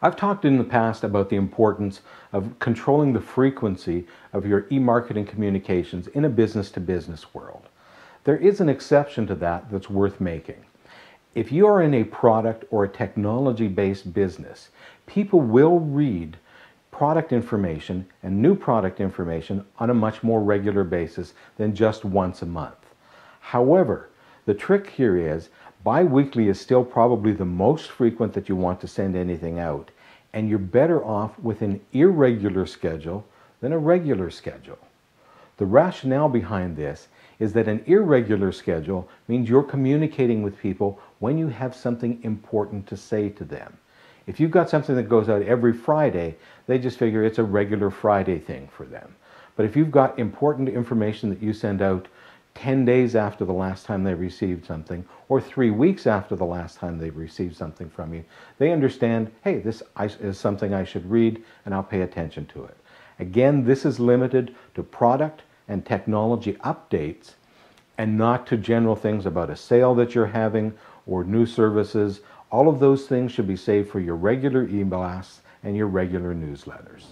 I've talked in the past about the importance of controlling the frequency of your e-marketing communications in a business-to-business world. There is an exception to that that's worth making. If you are in a product or a technology-based business, people will read product information and new product information on a much more regular basis than just once a month. However, the trick here is Biweekly is still probably the most frequent that you want to send anything out, and you're better off with an irregular schedule than a regular schedule. The rationale behind this is that an irregular schedule means you're communicating with people when you have something important to say to them. If you've got something that goes out every Friday, they just figure it's a regular Friday thing for them. But if you've got important information that you send out 10 days after the last time they received something or three weeks after the last time they received something from you, they understand, hey, this is something I should read and I'll pay attention to it. Again, this is limited to product and technology updates and not to general things about a sale that you're having or new services. All of those things should be saved for your regular e blasts and your regular newsletters.